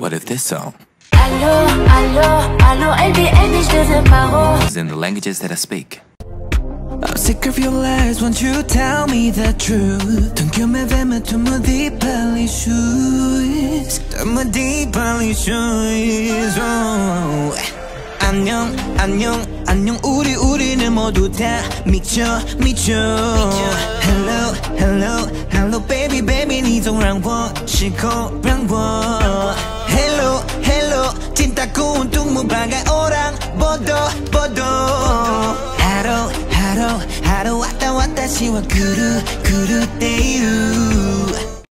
What if this song Allô, allô, allô, LD, LD, je te paro. is in the languages that I speak? I'm sick of your lies, won't you tell me the truth? Don't give me them to my deeply shoes. To my deeply shoes. Oh. 안녕, 안녕, 안녕, 우리, 우리는 모두 다 미쳐, 미쳐. Hello, hello, hello, baby, baby, 你总让我失控，让我。 cinta ku untukmu bagai orang bodoh bodoh 하루 하루 하루 왔다 왔다 시와 그루 그루 때